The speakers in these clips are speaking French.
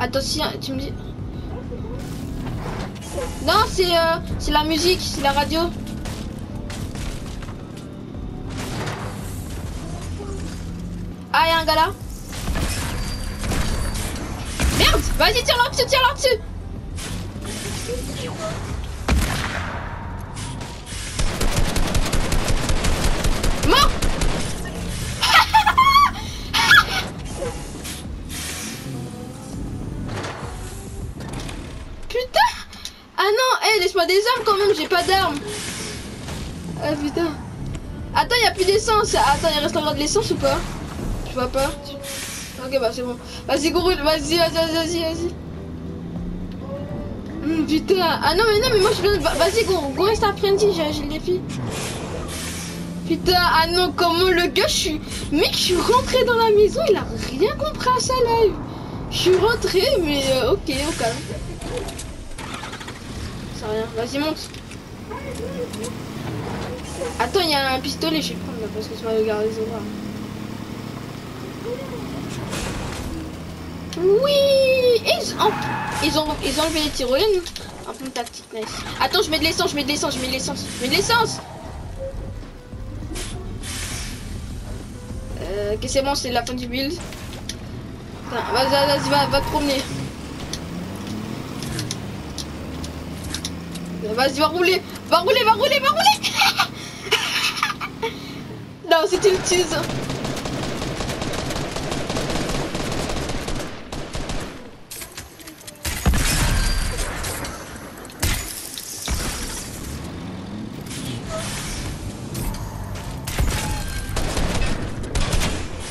Attends, si tu me dis. Non, c'est euh, c'est la musique, c'est la radio. Ah, y'a un gars là. Merde Vas-y, tire là dessus, tire là des armes quand même, j'ai pas d'armes. Ah putain. Attends, y a plus d'essence. Attends, il reste encore de l'essence ou pas? Je vois pas. Ok, bah c'est bon. Vas-y, gros, vas-y, vas-y, vas-y, vas-y. Hum, putain. Ah non, mais non, mais moi je viens. Vas-y, go, go reste apprenti, j'ai le défi. Putain, ah non, comment le gars, je suis. Mec, je suis rentré dans la maison, il a rien compris à sa live. Je suis rentré, mais euh, ok. Ça rien. Vas-y, monte. Attends, il y a un pistolet, je vais prendre là parce que tu vas regarder les oreilles. Oui ils ont, ils ont, ils ont enlevé les tyroliennes. De tactique, nice. Attends, je mets de l'essence, je mets de l'essence, je mets de l'essence. Je mets de l'essence Euh, c'est bon, c'est la fin du build. Vas-y, vas-y, va, va te promener. Vas-y, va rouler. Va rouler, va rouler, va rouler Non, c'était une tease.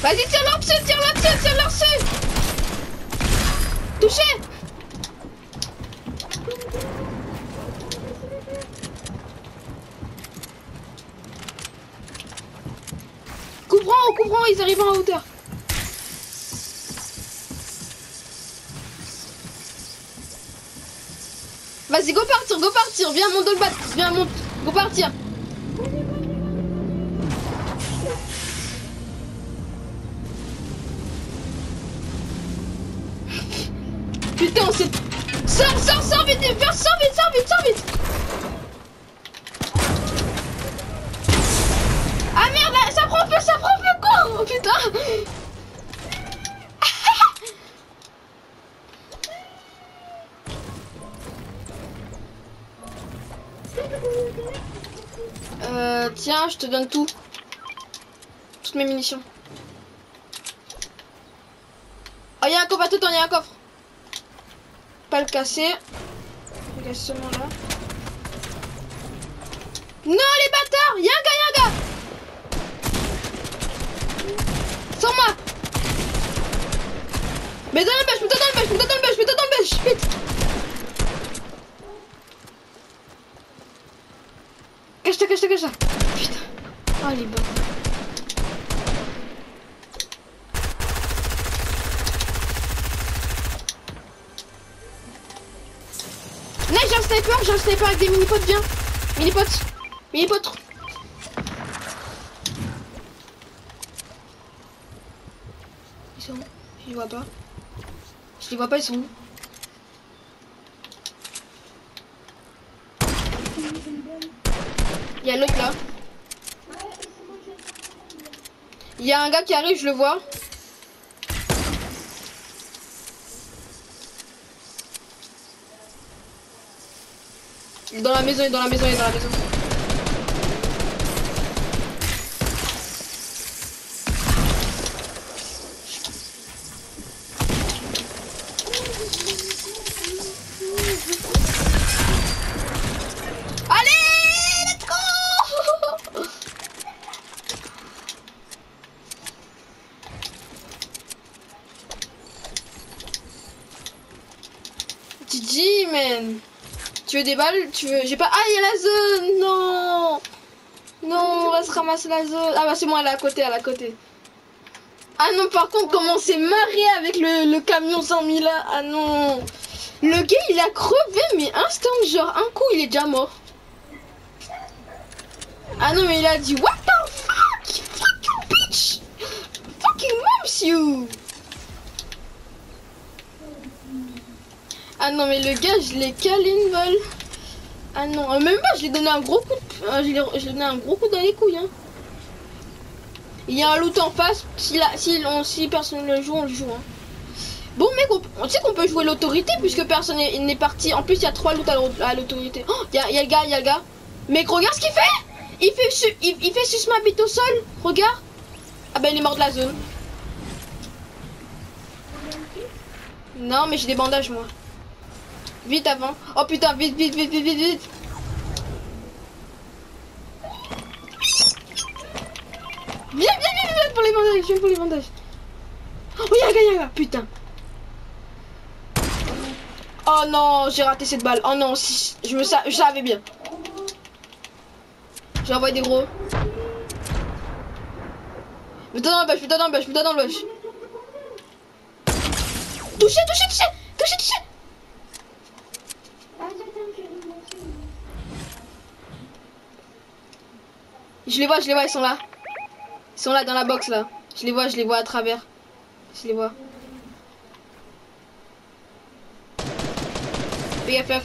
Vas-y, tire-leur dessus, tire-leur dessus, tire-leur dessus Touché Couvrant, couvrant, ils arrivent en hauteur. Vas-y, go viens monte le bat, viens monte, go partir. Putain, c'est... Sors, sors, sors vite, sors vite, sors vite, sors vite. Ah merde, ça prend feu, ça prend feu, quoi. Oh putain Je te donne tout. Toutes mes munitions. Oh, il y a un coffre, attends, il y a un coffre. Pas le casser. Là. Non, les bâtards Y'a un gars, y'a un gars Sans moi Mais dans le bêche, mets-toi dans le bêche, mets-toi dans le bêche, mets-toi dans le bêche, vite Cache-toi, cache-toi, cache-toi Oh les bâtards Là j'ai un sniper, j'ai un sniper avec des mini-potes, viens. Mini-potes. Mini-potes Ils sont où? Je les vois pas. Je les vois pas, ils sont où? Il y a l'autre là. Il y a un gars qui arrive, je le vois. Il est dans la maison, il est dans la maison, il est dans la maison. GG, man. Tu veux des balles? Tu veux J'ai pas. Ah, il y a la zone Non Non, on va se ramasser la zone. Ah, bah, c'est moi, elle est à côté, à côté. Ah non, par contre, comment on s'est marré avec le, camion 100 000 là Ah non Le gars, il a crevé, mais instant, genre, un coup, il est déjà mort. Ah non, mais il a dit What the fuck? Fuck you, bitch Fucking moms, you Ah non, mais le gars, je l'ai calé une balle. Ah non, euh, même pas, je lui ai donné un gros coup euh, je donné un gros coup dans les couilles. Hein. Il y a un loot en face. Si, la, si, on, si personne ne le joue, on le joue. Hein. Bon, mec, on, sait qu'on peut jouer l'autorité puisque personne n'est parti. En plus, il y a trois loots à l'au- à l'autorité. Oh, il y a, y a le gars, il y a le gars. Mec, regarde ce qu'il fait Il fait, il fait sus ma bite au sol. Regarde. Ah ben, il est mort de la zone. Non, mais j'ai des bandages, moi. Vite avant. Oh putain, vite, vite, vite, vite, vite, vite. Viens, viens, viens, viens pour les bandages, viens pour les bandages. Oh, y'a un y'a putain. Oh non, j'ai raté cette balle. Oh non, si, je me sa- je savais bien. J'ai envoyé des gros. Mets-toi dans le bush, mets-toi dans le bush, mets-toi dans le bush. Touché, touché, touché, touché, touché. Je les vois, je les vois, ils sont là. Ils sont là dans la box là. Je les vois, je les vois à travers. Je les vois. Fais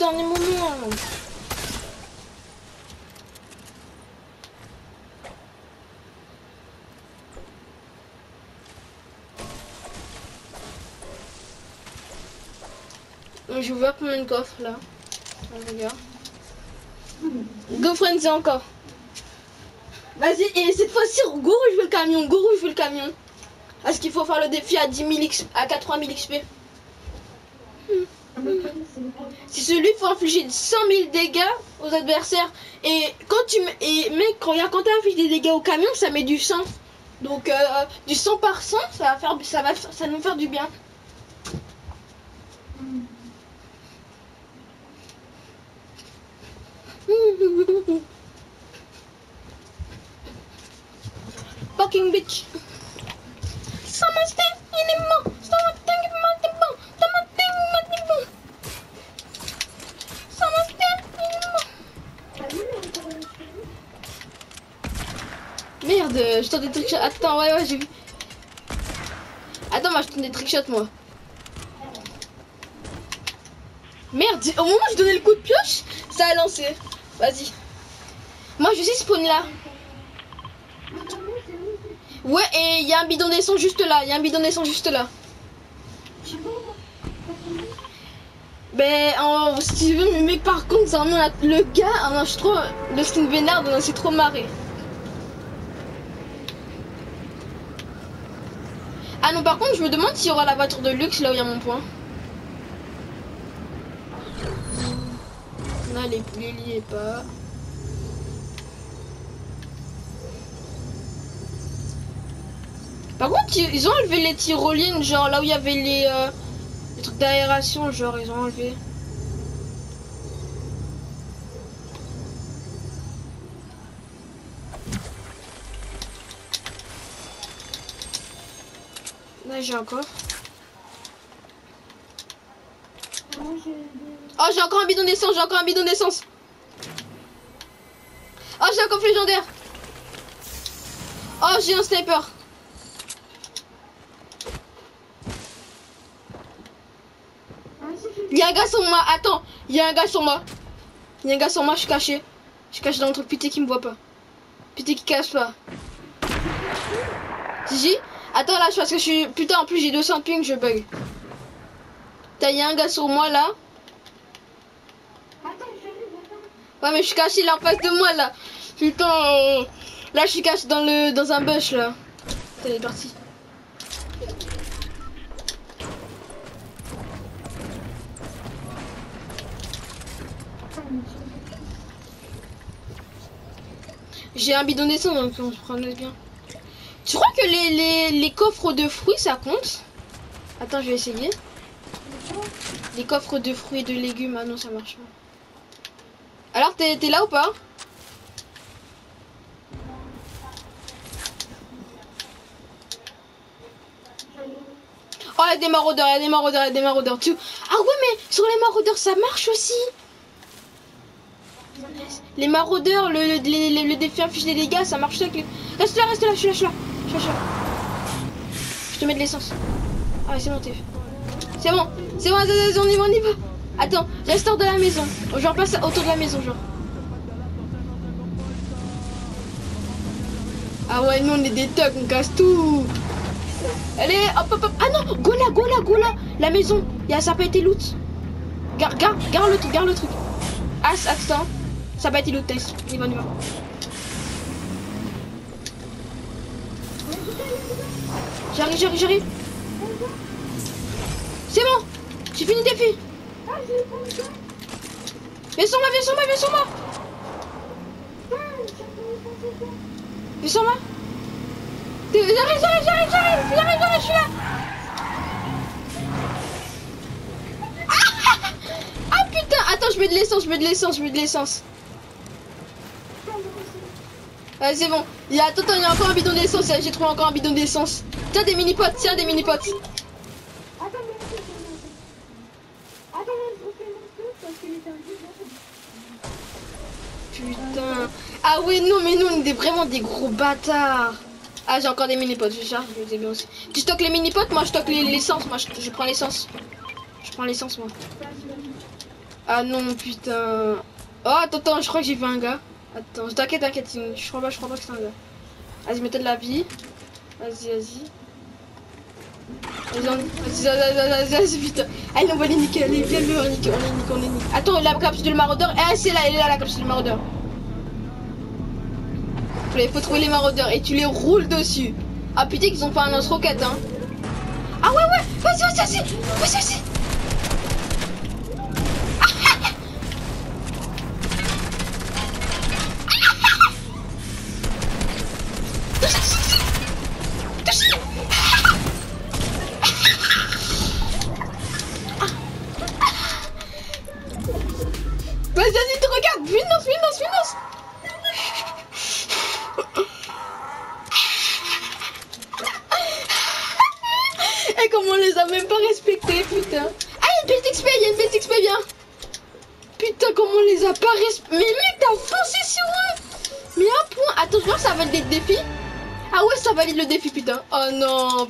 dernier moment Euh, J'ai ouvert combien de coffres là On regarde. Go Frenzy encore. Vas-y, et cette fois-ci, go je veux le camion, go je veux le camion. Parce qu'il faut faire le défi à 10 000 XP, à 80 000 XP. C'est celui il faut infliger 100 000 dégâts aux adversaires. Et quand tu et mec, quand, quand tu infliges des dégâts au camion, ça met du sang. Donc euh, du sang par sang, ça va faire, ça va, ça va nous faire du bien. Fucking bitch. Samaste, il est mort. Samaste, il est mort. Samaste, il est mort. Samaste, il est mort. Merde, des trickshots. Attends, ouais, ouais, j'ai vu. Attends, moi je tente des trickshots, moi. Merde, au moment où je donnais le coup de pioche, ça a lancé. Vas-y. Moi je suis spawn là. Ouais, et il y a un bidon d'essence juste là. Il y a un bidon d'essence juste là. Ben, en- si tu veux, mais par contre, le gars, je. Le skin vénard, on s'est trop marré. Par contre, je me demande s'il y aura la voiture de luxe là où il y a mon point. Là, les est pas. Par contre, ils ont enlevé les tyroliennes, genre là où il y avait les, euh, les trucs d'aération, genre ils ont enlevé. J'ai un coffre. Oh, j'ai encore un bidon d'essence, j'ai encore un bidon d'essence. Oh, j'ai un coffre légendaire. Oh, j'ai un sniper. Il y a un gars sur moi. Attends, il y a un gars sur moi. Il y a un gars sur moi, je suis caché. Je suis caché dans le truc. Putain, qui me voit pas. Putain, qui cache pas. Gigi Attends, là, je parce que je suis. Putain, en plus, j'ai 200 ping, je bug. Putain, il y a un gars sur moi là. Ouais, mais je suis caché là en face de moi là. Putain. Là, je suis caché dans, le... dans un bush là. Est parti. J'ai un bidon d'essence donc on se prend bien. Tu crois que les, coffres de fruits ça compte? Attends, je vais essayer. Les coffres de fruits et de légumes, ah non, ça marche pas. Alors, t'es là ou pas? Oh, il y a des maraudeurs, il y a des maraudeurs, il des maraudeurs. Tu... Ah ouais, mais sur les maraudeurs, ça marche aussi. Les maraudeurs, le, le, le, défi affiche des dégâts, ça marche avec les... Reste là, reste là, je suis là, je suis là. Je, te mets de l'essence. Ah c'est bon, t'es... C'est bon, c'est bon, on y va, on y va. Attends, reste hors de la maison. Genre, passe autour de la maison, genre. Ah ouais, nous, on est des thugs, on casse tout. Allez, hop, hop, hop. Ah non, go là, go là, go là. La maison, y a, ça pas été loot. Garde, garde, garde le truc, garde le truc. Ah, attends. Ça pas été loot, test. On y va, on y va. J'arrive, j'arrive, j'arrive. C'est bon. J'ai fini tes filles. Viens sur moi, viens sur moi, viens sur moi. Viens sur moi. J'arrive, j'arrive, j'arrive, j'arrive, j'arrive, j'arrive, je suis là. Ah, ah putain, attends, je mets de l'essence, je mets de l'essence, je mets de l'essence. Ouais, c'est bon. Il y a, attends, il y a encore un bidon d'essence. J'ai trouvé encore un bidon d'essence. Tiens, des mini-potes, tiens, des mini-potes. Putain. Ah ouais, non, mais nous, on est vraiment des gros bâtards. Ah, j'ai encore des mini-potes, je charge, je les ai bien aussi. Tu stockes les mini-potes, moi je stocke les- l'essence, moi je, je prends l'essence. Je prends l'essence, moi. Ah non, putain. Oh, attends, attends, je crois que j'ai vu un gars. Attends, t'inquiète, t'inquiète, je crois pas, je crois pas que c'est un gars. Vas-y, mets-toi de la vie. Vas-y, vas-y. On- vas-y, putain. Allez, on va les niquer, allez, viens le niquer, on les nique, on les nique. Attends, la capsule de maraudeur, eh, c'est là, elle est là, la capsule de maraudeur. Il faut trouver les maraudeurs et tu les roules dessus. Ah putain qu'ils ont fait un lance-roquette hein. Ah ouais ouais, vas-y, vas-y, vas-y, vas-y. Vas-y,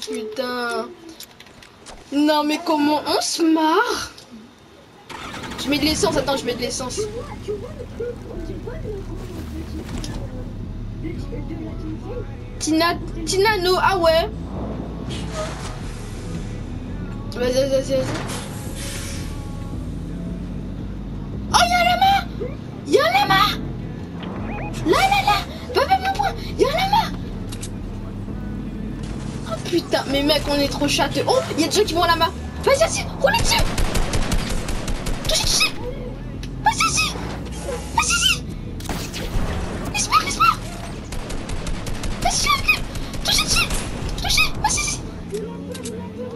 putain. Non, mais comment on se marre? Je mets de l'essence, attends, je mets de l'essence. Tina, Tina, no, ah ouais. Vas-y, vas-y, vas-y, mais mec, on est trop châteux. Oh, y'a des gens qui vont au lama. Vas-y, vas-y, roulez dessus Touchez, touchez Vas-y, vas-y Vas-y, vas-y Laisse-moi, laisse-moi Vas-y, Touchez dessus Touchez Vas-y, vas-y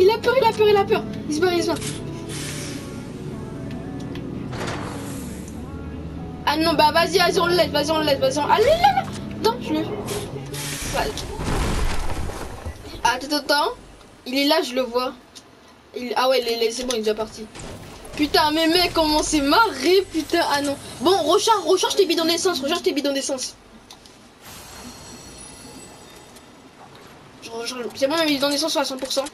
il a peur, il a peur, il a peur. Il se barre, il se barre. Ah non, bah vas-y, vas-y, on le laisse, vas-y, on le laisse, vas-y. On... Allez, là, là. Attends, attends. Il est là, je le vois. Il... Ah ouais, c'est bon, il est déjà parti. Putain, mais mec, comment c'est marré, putain. Ah non. Bon, recharge, recharge tes bidons d'essence, recharge tes bidons d'essence. C'est bon, mes bidons d'essence sont à 100%.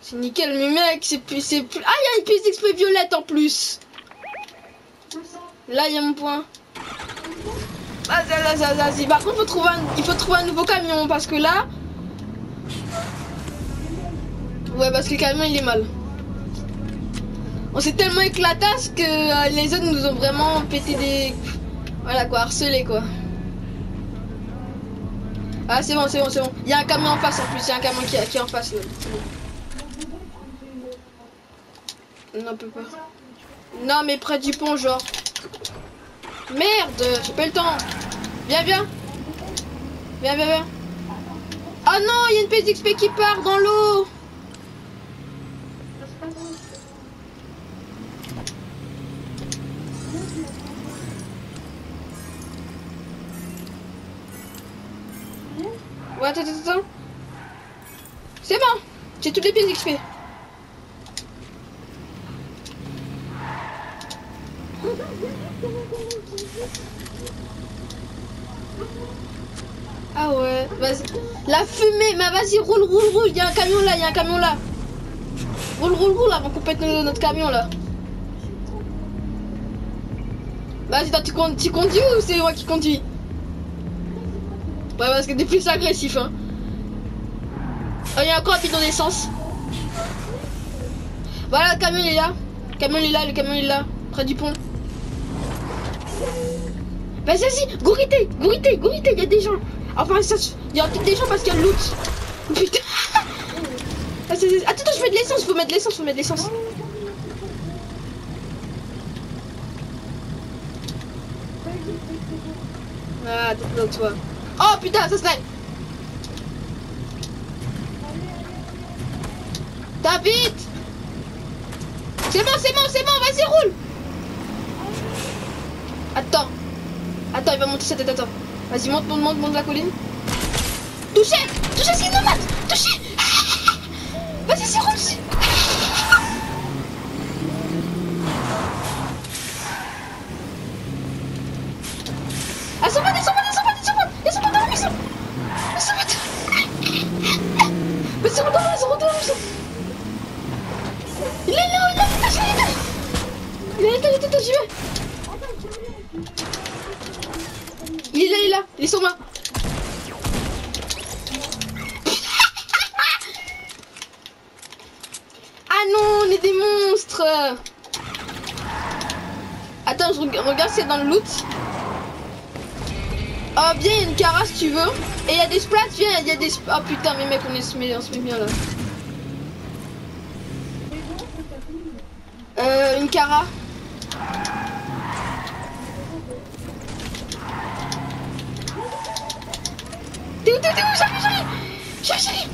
C'est nickel, mais mec, c'est plus, c'est plus. Ah, il y a une pièce d'XP violette en plus. Là, il y a mon point. Vas-y. Par contre, faut trouver un... il faut trouver un nouveau camion parce que là. Ouais, parce que le camion il est mal. On s'est tellement éclatasse que euh, les autres nous ont vraiment pété des. Voilà quoi, harcelé quoi. Ah, c'est bon, c'est bon, c'est bon. Il y a un camion en face en plus, il y a un camion qui, est en face. là. C'est bon. On peut pas. Non, mais près du pont, genre. Merde, j'ai pas le temps. Viens, viens. Viens, viens, viens. Oh non, il y a une PXP qui part dans l'eau. Ouais, attends, attends, attends. C'est bon. J'ai toutes les pièces XP. Ah vas-y. La fumée, mais vas-y, roule, roule, roule. Il y a un camion là, il y a un camion là. Roule, roule, roule avant qu'on pète notre camion là. Vas-y, toi, tu conduis ou c'est moi qui conduis? Ouais, parce que t'es plus agressif, hein. Oh, il y a encore un bidon d'essence. Voilà, le camion il est là. Le camion il est là, le camion il est là, près du pont. Vas-y, vas-y, gourité, gourité, gourité, il y a des gens. Enfin, ça, se- il y a peut-être des gens parce qu'il y a le loot. Putain. Ah, Attends, attends, je mets de l'essence, faut mettre de l'essence, faut mettre de l'essence. Ah, t'es dans toi. Oh putain, ça snipe. David C'est bon, c'est bon, c'est bon, vas-y, roule Attends. Attends, il va monter sa tête, attends. Vas-y, monte, monte, monte, monte la colline. Touchez sp- Oh putain, mais mec, on, est, on se met bien là. Euh, une cara. T'es où, t'es où, t'es où J'arrive,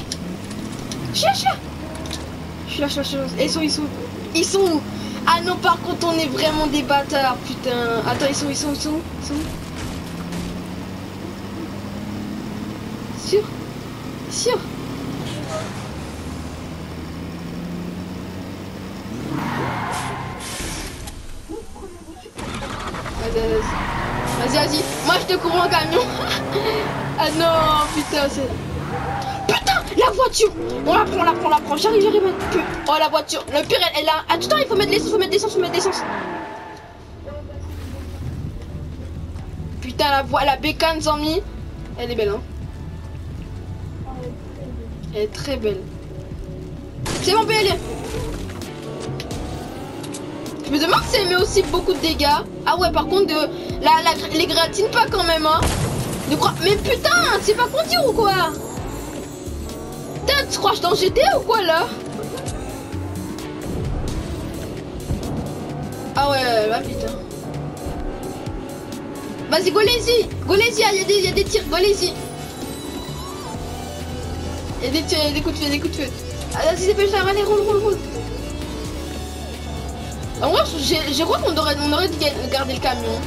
Je suis là, je suis là Je suis là, Ils sont, ils sont... Ils sont où? Ah non, par contre, on est vraiment des bâtards, putain. Attends, ils sont, ils sont, ils sont où? Ils sont où Sûr Sûr Vas-y, vas-y. Moi, je te cours en camion. ah non, putain, c'est... Putain, la voiture On la prend, on la prend, on la prend. J'arrive, j'arrive. Oh, la voiture. Le pire, elle, elle a... Ah, tout il faut mettre l'essence, faut mettre l'essence, faut mettre l'essence. Putain, la voix, la bécane Zami. Elle est belle, hein. Elle est très belle. C'est bon, on. Je me demande si elle met aussi beaucoup de dégâts. Ah ouais, par contre, de, les gratine pas quand même, hein. Mais putain, c'est pas conduire ou quoi? Putain, tu crois que je dans GTA ou quoi, là? Ah ouais, vite. hein. Vas-y, go lazy Go lazy, il y, a des- y a des tirs, go a des des coups de feu, des coups de feu. Ah, vas-y, dépêche-toi, allez, roule, roule, roule. En vrai, j'ai- crois qu'on aurait, on aurait dû ga- garder le camion.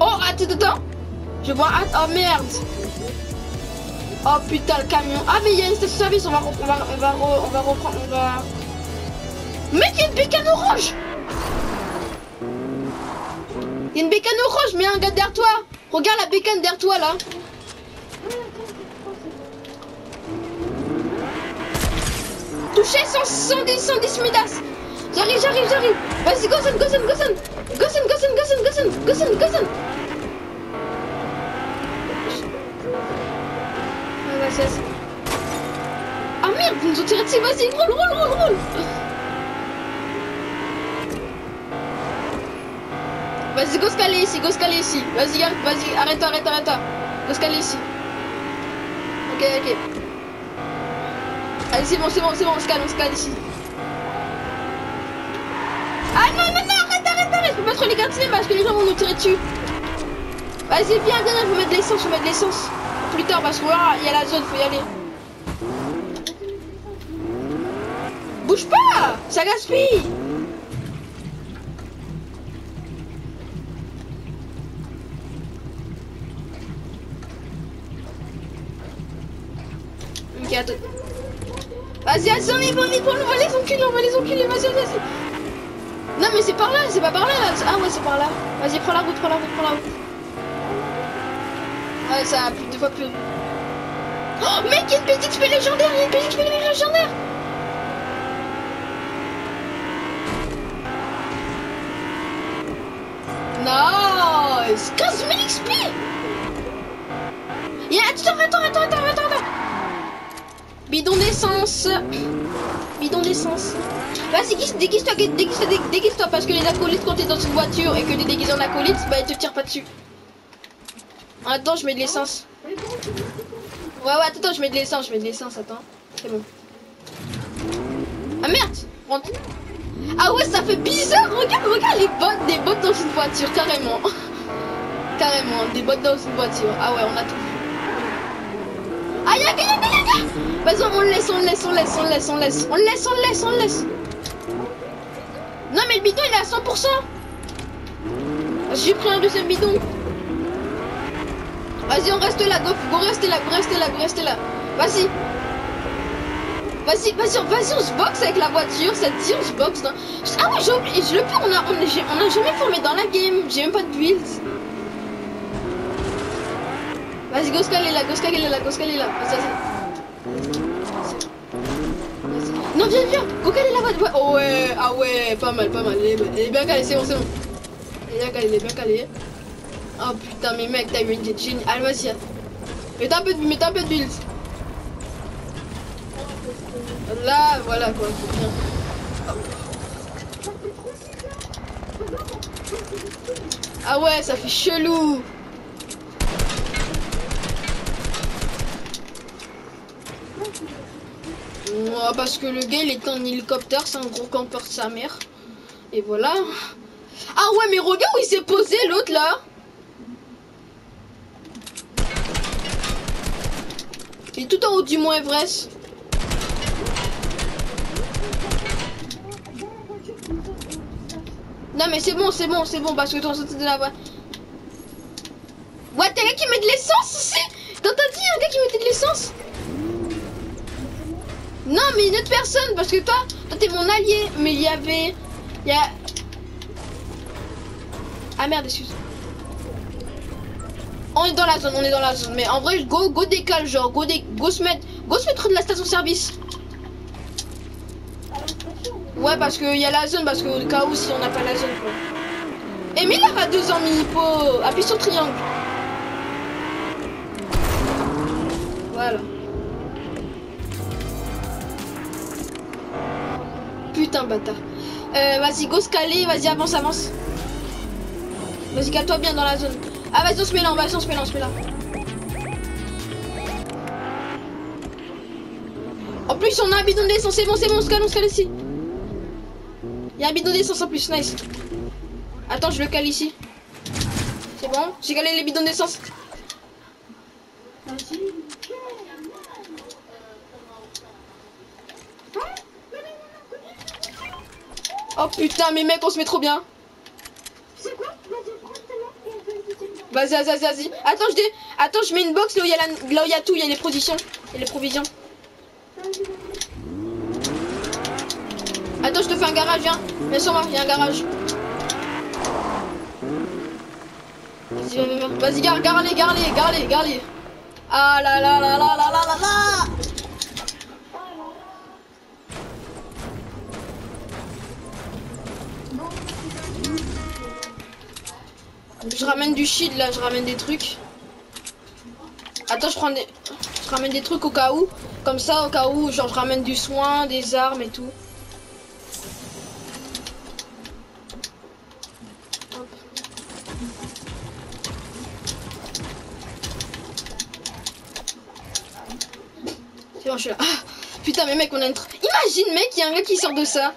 Oh, attends, attends. Je vois. Oh merde. Oh putain, le camion. Ah, mais il y a une station-service. On va, on va, on va, on va reprendre. On va. Mec, il y a une bécane orange. Il y a une bécane orange, mais un gars derrière toi. Regarde la bécane derrière toi là. Touché 100, 110, 110 Midas. J'arrive, j'arrive, j'arrive. Vas-y, Gozen, Gozen, Gozen. Gozen, Gozen, Gozen, Gozen, Gozen, Gozen. Ah. Ah merde, ils nous ont tiré dessus. Vas-y, roule, roule, roule, roule. Vas-y, go scaler ici, go scaler ici. Vas-y, vas-y, arrête, arrête, arrête. Go scaler ici. Ok, ok. Allez, c'est bon, c'est bon, c'est bon, on se calme, on se calme ici. Ah non, non, non, arrête, arrête, arrête, je peux pas trop les garder parce que les gens vont nous tirer dessus. Vas-y, viens, viens, faut mettre de l'essence, faut mettre de l'essence. Plus tard, parce que là, il y a la zone, faut y aller. Bouge pas Ça gaspille Vas-y, vas-y, on est bon, on est bon, on va les enculer, on va les enculer, vas-y, vas-y. Non, mais c'est par là, c'est pas par là, là. Ah ouais, c'est par là. Vas-y, prends la route, prends la route, prends la route. Ouais, ça a plus deux fois plus. Oh, mec, il y a une petite spé légendaire, il y a une petite spé légendaire. Nice 15 000 XP Il y a... Attends, attends, attends, attends Bidon d'essence. Bidon d'essence. Vas-y, déguise-toi, déguise-toi, déguise-toi Parce que les acolytes, quand t'es dans une voiture et que t'es déguisé en acolyte, bah ils te tirent pas dessus. Attends, je mets de l'essence. Ouais, ouais, attends, je mets de l'essence, je mets de l'essence, attends. C'est bon. Ah merde! Rentre. Ah ouais, ça fait bizarre. Regarde, regarde les bottes, des bottes dans une voiture, carrément. carrément, des bottes dans une voiture. Ah ouais, on a tout. Ah, y'a y'a y'a Vas-y, on le laisse, on le laisse, on le laisse, on le laisse, on le laisse. On le laisse, on le laisse, on laisse. Non, mais le bidon, il est à 100%. J'ai pris un deuxième bidon. Vas-y, on reste là, go, go restez là, go restez là, go restez là. Vas-y. Vas-y, vas-y, vas-y, on se boxe avec la voiture, ça te on se boxe. Dans... Ah ouais, j'ai oublié, je le pire, on a, on, a, jamais formé dans la game, j'ai même pas de build. Vas-y, Goskal est là, Goskal est là, est là. Vas-y, vas-y. Non, viens, viens, Goskal est là, ouais. Oh ouais, ah ouais, pas mal, pas mal. Elle est, elle est bien calée, c'est bon, c'est bon. Elle est bien calée, elle est bien calée. Oh putain, mais mec, t'as eu une géniale. Allez, vas-y. Mets un peu de, mets un peu de build. Là, voilà quoi. Ah ouais, ça fait chelou. Moi, parce que le gars il est en hélicoptère, c'est un gros campeur de sa mère. Et voilà. Ah ouais, mais regarde où il s'est posé l'autre là. Il est tout en haut du mont Everest. Non mais c'est bon, c'est bon, c'est bon parce que ton sorti de la voie. Ouais, t'as un qui met de l'essence aussi Dans ta dit un gars qui mettait de l'essence? Non mais une autre personne parce que toi, toi t'es mon allié, mais il y avait. Il y a. Ah merde, excuse. On est dans la zone, on est dans la zone. Mais en vrai, go, go décale, genre, go, go se mettre, go se mettre de la station service. Ouais, parce qu'il y a la zone, parce que au cas où si on n'a pas la zone, quoi. Et Miller a deux ans mini-pot. Appuie sur triangle. Euh, vas-y, go scaler, vas-y, avance, avance. Vas-y, cale-toi bien dans la zone. Ah, vas-y, on se met là, vas-y, on se met là, on se met là. En plus, on a un bidon d'essence, c'est bon, c'est bon, on se on se ici. Il y a un bidon d'essence en plus, nice. Attends, je le cale ici. C'est bon J'ai calé les bidons d'essence. Oh putain, mais mec, on se met trop bien. Vas-y, vas-y, vas-y. Attends, je dé... Attends, je mets une box là où il y a, la... là y a tout, il y a les provisions. Il y a les provisions. Attends, je te fais un garage, viens. Viens sur moi, il y a un garage. Vas-y, vas-y, gare, gare-les, gare-les, gare-les, gare-les. Ah là là là là là là là là Je ramène du shit là, je ramène des trucs. Attends, je prends des... Je ramène des trucs au cas où. Comme ça, au cas où, genre je ramène du soin, des armes et tout. C'est bon, je suis là. Ah Putain, mais mec, on a une... Imagine, mec, il y a un gars qui sort de ça.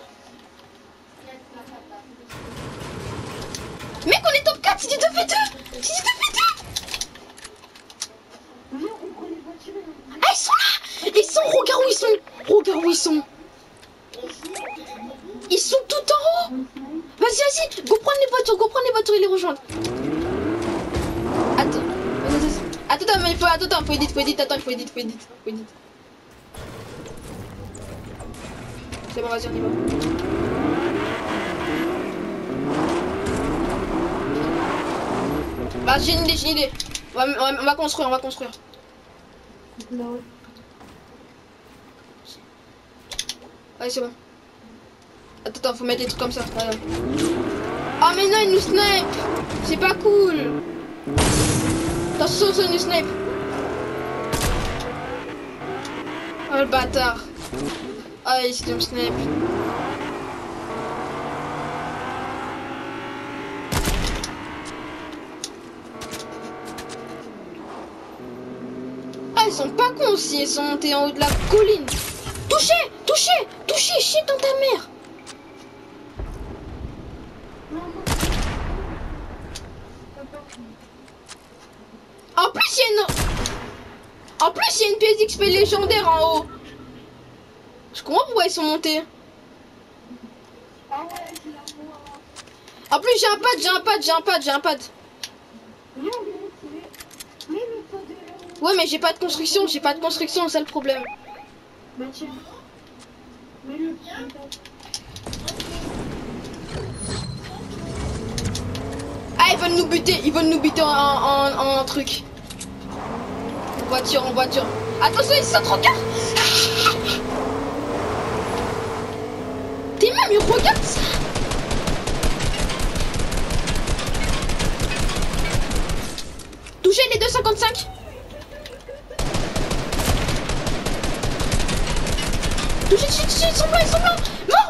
Mec, on est top 4, si tu te fais 2 Si tu te fais 2 Viens, on prend les voitures. Ah, ils sont là Ils sont, regarde où ils sont Regarde où ils sont Ils sont tout en haut Vas-y, vas-y, go prendre les voitures, go prendre les voitures et les rejoindre. Attends, attends, mais il faut, attends, faut edit, faut edit, attends, faut edit, faut edit, faut edit. C'est bon, vas-y, on y va. Bah, j'ai une idée, j'ai une idée. On va, on va- on va construire, on va construire. Ouais. Allez, c'est bon. Attends, attends, faut mettre des trucs comme ça. Ah, mais non, il nous snipe C'est pas cool Attention, ça nous snipe Oh, le bâtard. Ah, il s'est me snipe. Ah, ils sont pas cons si ils sont montés en haut de la colline. Touchez Touchez Touchez Chier dans ta mère En plus, En plus, il y a une pièce d'XP légendaire en haut. Je comprends pourquoi ils sont montés. En plus, j'ai un pad, j'ai un pad, j'ai un pad, j'ai un pad. Ouais, mais j'ai pas de construction, j'ai pas de construction, c'est le problème. Ah, ils veulent nous buter, ils veulent nous buter en, en, en truc. Voiture, en voiture. Attention, ils sont trop car. T'es même, mais regarde ça. Touchez les 255. Touchez, touchez, ils sont blancs, ils sont blancs. Mort,